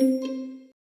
Thank you.